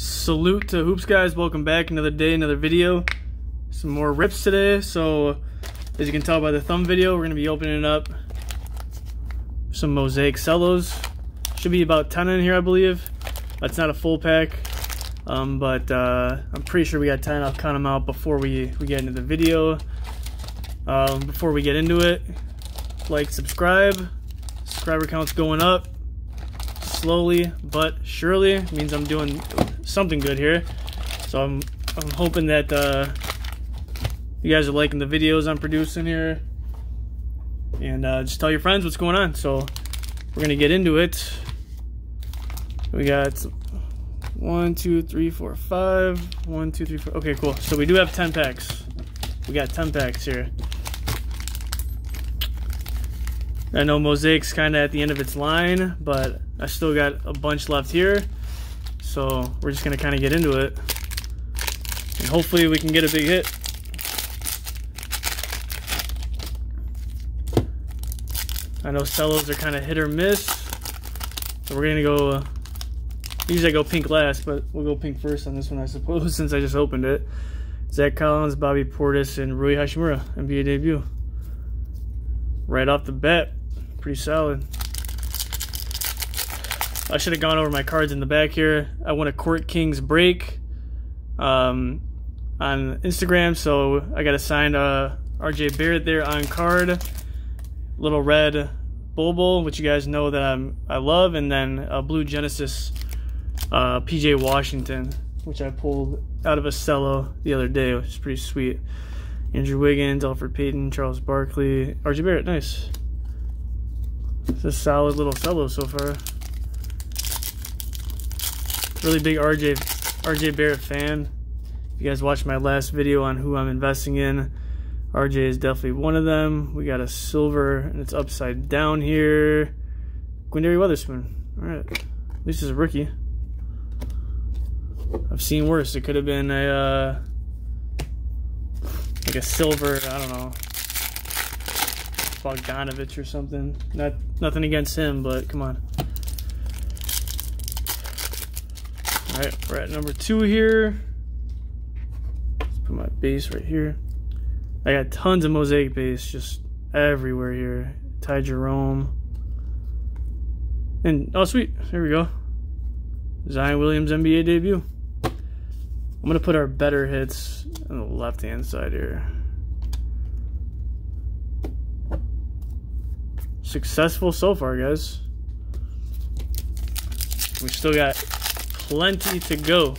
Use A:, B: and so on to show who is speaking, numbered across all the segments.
A: Salute to Hoops guys, welcome back, another day, another video. Some more rips today, so as you can tell by the thumb video, we're going to be opening up some Mosaic Cellos. Should be about 10 in here, I believe. That's not a full pack, um, but uh, I'm pretty sure we got 10. I'll count them out before we, we get into the video. Um, before we get into it, like, subscribe. Subscriber count's going up slowly but surely. Means I'm doing something good here. So I'm I'm hoping that uh, you guys are liking the videos I'm producing here. And uh, just tell your friends what's going on. So we're gonna get into it. We got one, two, three, four, five. One, two, three, four. Okay, cool. So we do have 10 packs. We got 10 packs here. I know Mosaic's kind of at the end of its line, but I still got a bunch left here. So we're just going to kind of get into it. And hopefully we can get a big hit. I know cellos are kind of hit or miss. So we're going to go... Uh, usually I go pink last, but we'll go pink first on this one, I suppose, since I just opened it. Zach Collins, Bobby Portis, and Rui Hachimura, NBA debut. Right off the bat, pretty solid. I should have gone over my cards in the back here. I won a Court Kings break um, on Instagram, so I got a signed uh, RJ Barrett there on card. Little red Bobo, which you guys know that I'm, I love, and then a blue Genesis uh, PJ Washington, which I pulled out of a cello the other day, which is pretty sweet. Andrew Wiggins, Elfrid Payton, Charles Barkley, RJ Barrett, nice. It's a solid little cello so far. Really big RJ RJ Barrett fan. If you guys watched my last video on who I'm investing in, RJ is definitely one of them. We got a silver and it's upside down here. Quinndary Weatherspoon. Alright. At least it's a rookie. I've seen worse. It could have been a uh, like a silver, I don't know, Bogdanovich or something. Not nothing against him, but come on. Right, we're at number two here. Let's put my base right here. I got tons of mosaic base just everywhere here. Ty Jerome. And oh sweet, there we go. Zion Williams NBA debut. I'm gonna put our better hits on the left hand side here. successful so far, guys. We still got plenty to go.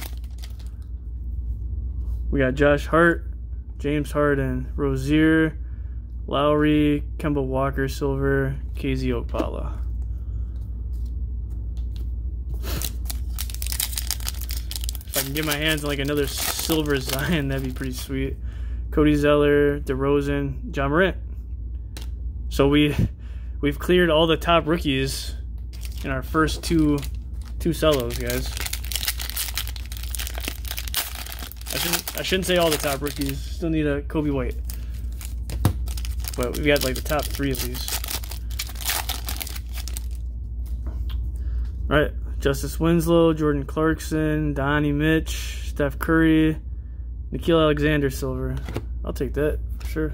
A: We got Josh Hart, James Harden, Rozier, Lowry, Kemba Walker, Silver, KZ Okpala. If I can get my hands on like another silver Zion, that'd be pretty sweet. Cody Zeller, DeRozan, Ja Morant. So we We've cleared all the top rookies in our first two two cellos, guys. I shouldn't say all the top rookies. Still need a Coby White. But we've got like the top three of these. Alright, Justice Winslow, Jordan Clarkson, Donnie Mitch, Steph Curry, Nickeil Alexander Silver. I'll take that for sure.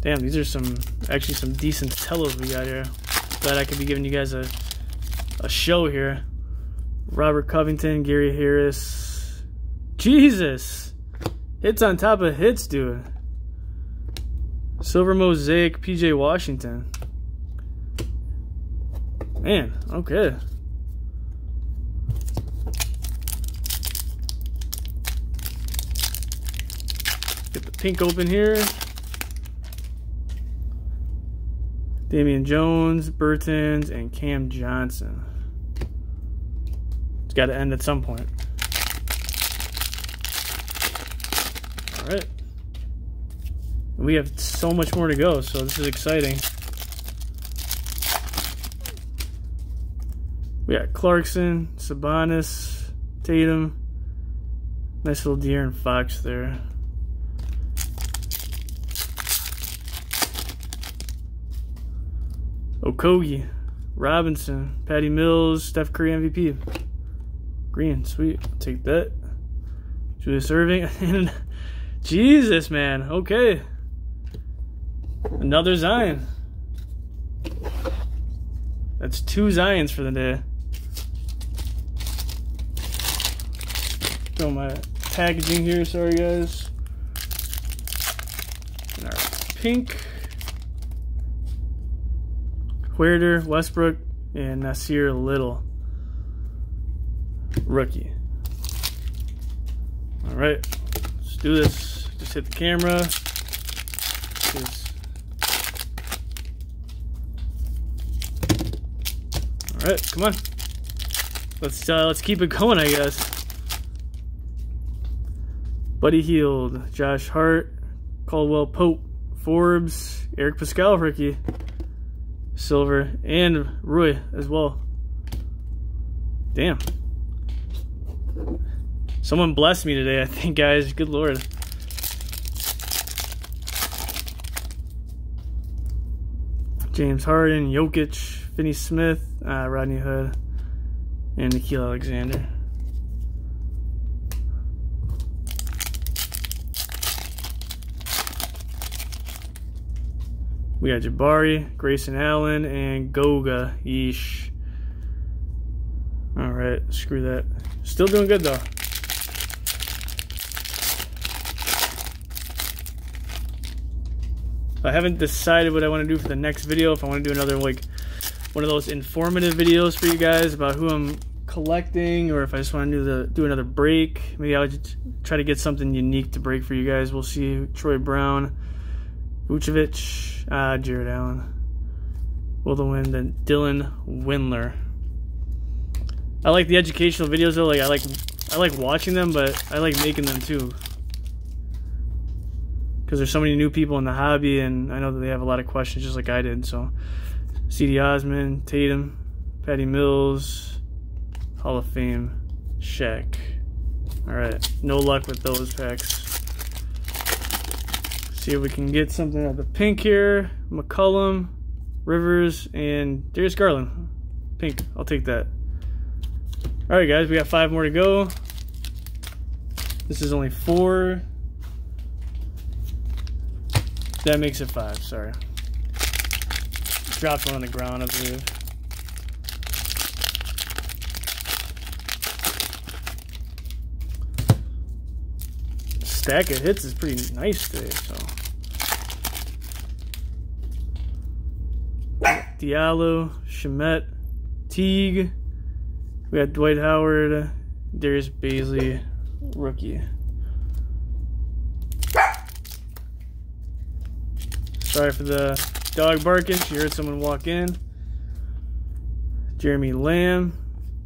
A: Damn, these are some, actually some decent cellos we got here. Glad I could be giving you guys a, a show here. Robert Covington, Gary Harris. Jesus! Hits on top of hits, dude. Silver Mosaic, PJ Washington. Man, okay. Get the pink open here. Damian Jones, Burton's, and Cam Johnson. It's got to end at some point. All right. We have so much more to go, so this is exciting. We got Clarkson, Sabonis, Tatum. Nice little De'Aaron Fox there. Okogie, Robinson, Patty Mills, Steph Curry MVP. Green, sweet. I'll take that. Julius Erving. And Jesus, man. Okay. Another Zion. That's two Zions for the day. Throw my packaging here, sorry guys. And our pink. Huerter, Westbrook, and Nassir Little. Rookie. Alright, let's do this. Just hit the camera. Alright, come on. Let's uh, let's keep it going, I guess. Buddy Hield, Josh Hart, Caldwell Pope, Forbes, Eric Paschall rookie, Silver, and Roy as well. Damn. Someone blessed me today, I think, guys. Good lord. James Harden, Jokic, Finney Smith, uh, Rodney Hood, and Nickeil Alexander. We got Jabari, Grayson Allen, and Goga. Yeesh. Alright, screw that. Still doing good though. I haven't decided what I want to do for the next video. If I want to do another like one of those informative videos for you guys about who I'm collecting or if I just want to do the do another break. Maybe I'll just try to get something unique to break for you guys. We'll see. Troy Brown, Vucevic, uh, Jarrett Allen. Will the win then Dylan Windler. I like the educational videos though, like I like I like watching them, but I like making them too. Because there's so many new people in the hobby and I know that they have a lot of questions just like I did, so Cedi Osman, Tatum, Patty Mills, Hall of Fame, Shaq. Alright, no luck with those packs. See if we can get something out of the pink here. McCollum, Rivers, and Darius Garland. Pink, I'll take that. Alright guys, we got five more to go. This is only four. That makes it five, sorry. Dropped one on the ground, I believe. Stack of hits is pretty nice today, so. Diallo, Shamet, Teague. We got Dwight Howard, Darius Bazley, rookie. Sorry for the Dog barking. She heard someone walk in. Jeremy Lamb,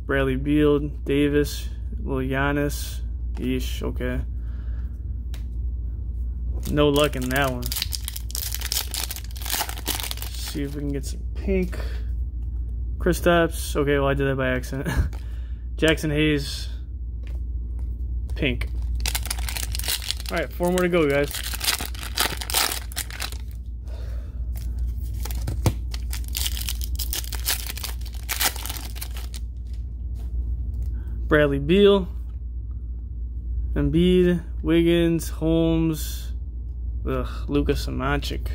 A: Bradley Beal, Davis, Lil Giannis. Yeesh, okay. No luck in that one. see if we can get some pink. Kristaps. Okay, well I did that by accident. Jaxson Hayes. Pink. Alright, four more to go, guys. Bradley Beal, Embiid, Wiggins, Holmes, ugh, Lucas Samanic.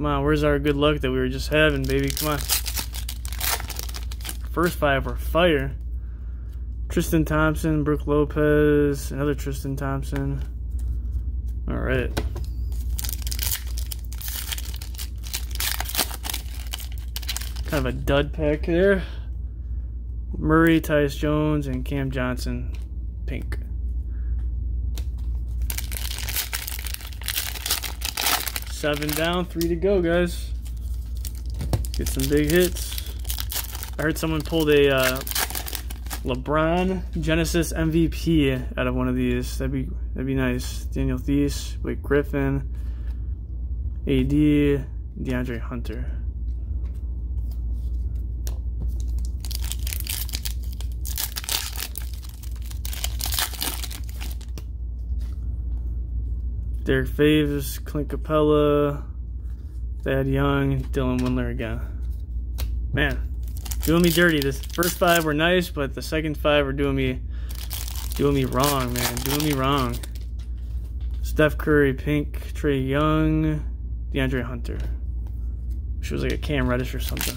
A: Come on, where's our good luck that we were just having, baby? Come on. First five were fire. Tristan Thompson, Brook Lopez, another Tristan Thompson. All right. Kind of a dud pack there. Murray, Tyus Jones, and Cam Johnson, pink. Seven down, three to go, guys. Get some big hits. I heard someone pulled a uh, LeBron Genesis MVP out of one of these. That'd be that'd be nice. Daniel Theis, Blake Griffin, AD, DeAndre Hunter. Derrick Favors, Clint Capela, Thad Young, Dylan Windler again. Man, doing me dirty. This first five were nice, but the second five were doing me doing me wrong, man. Doing me wrong. Steph Curry, Pink, Trae Young, DeAndre Hunter. She was like a Cam Reddish or something.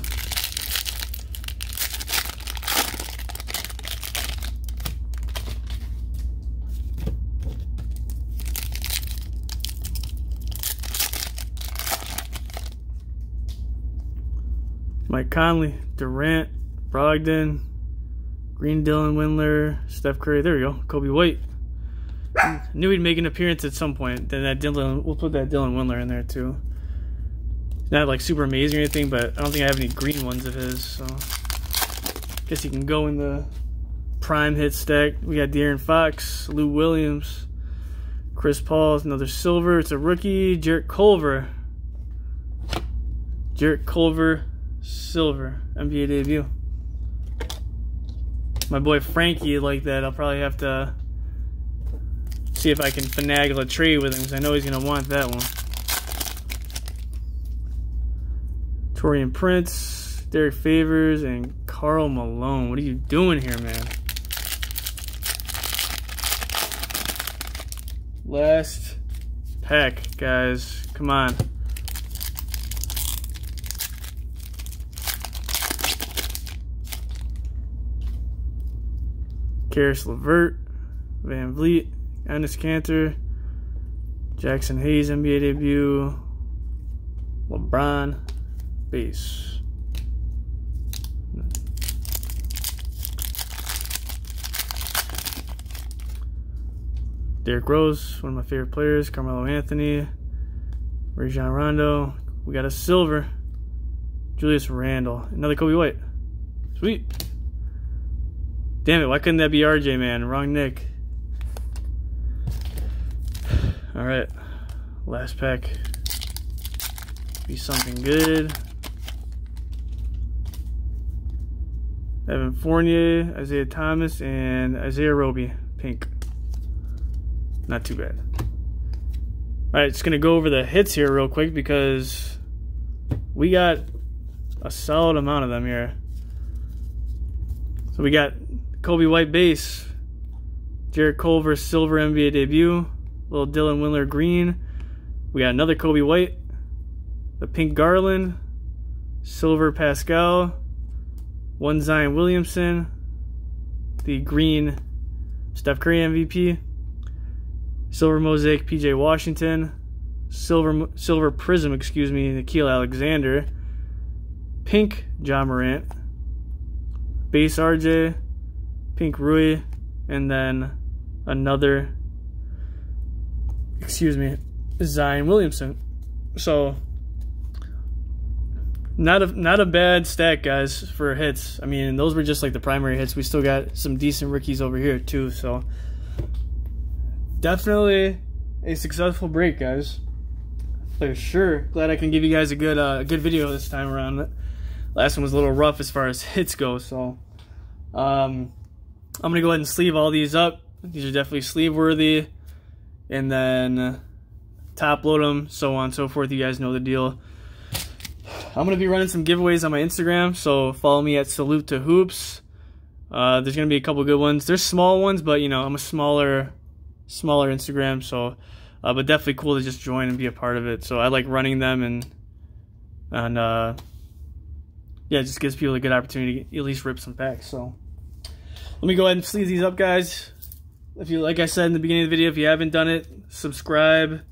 A: Mike Conley, Durant, Brogdon, Green Dylan Windler, Steph Curry. There we go. Coby White. Knew he'd make an appearance at some point. Then that Dylan, we'll put that Dylan Windler in there too. Not like super amazing or anything, but I don't think I have any green ones of his. So guess he can go in the prime hit stack. We got De'Aaron Fox, Lou Williams, Chris Paul, another silver. It's a rookie, Jarrett Culver. Jarrett Culver, silver NBA debut. My boy Frankie like that. I'll probably have to see if I can finagle a trade with him because I know he's going to want that one. Taurean Prince, Derrick Favors, and Karl Malone. What are you doing here, man? Last pack, guys. Come on. Caris LeVert, Van Vleet, Enes Kanter, Jaxson Hayes NBA debut, LeBron base. Derrick Rose, one of my favorite players, Carmelo Anthony, Rajon Rondo. We got a silver, Julius Randle, another Coby White. Sweet. Damn it, why couldn't that be RJ, man? Wrong Nick. Alright, last pack. Be something good. Evan Fournier, Isaiah Thomas, and Isaiah Roby, pink. Not too bad. Alright, just going to go over the hits here real quick because we got a solid amount of them here. So we got Coby White base. Jarrett Culver silver NBA debut. Little Dylan Windler green. We got another Coby White. The pink Garland. Silver Paschall. One Zion Williamson. The green Steph Curry MVP. Silver Mosaic PJ Washington. Silver Silver Prizm, excuse me, Nickeil Alexander. Pink Ja Morant. Base RJ. Pink Rui, and then another, excuse me, Zion Williamson. So not a not a bad stack, guys, for hits. I mean, those were just like the primary hits. We still got some decent rookies over here too. So definitely a successful break, guys. For sure. Glad I can give you guys a good uh, good video this time around. Last one was a little rough as far as hits go. So. Um, I'm going to go ahead and sleeve all these up. These are definitely sleeve worthy. And then top load them, so on and so forth. You guys know the deal. I'm going to be running some giveaways on my Instagram, so follow me at Salute to Hoops. Uh, there's going to be a couple good ones. There's small ones, but, you know, I'm a smaller smaller Instagram, so, uh, but definitely cool to just join and be a part of it. So I like running them and, and, uh, yeah, it just gives people a good opportunity to at least rip some packs, so. Let me go ahead and sleeve these up, guys. If you, like I said in the beginning of the video, if you haven't done it, subscribe,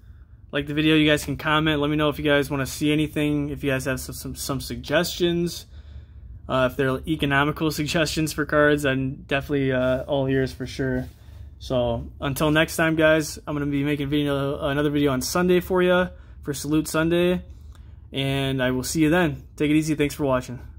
A: like the video. You guys can comment. Let me know if you guys want to see anything. If you guys have some some, some suggestions, uh, if they're economical suggestions for cards, I'm definitely uh, all ears for sure. So until next time, guys, I'm gonna be making video another video on Sunday for you for Salute Sunday, and I will see you then. Take it easy. Thanks for watching.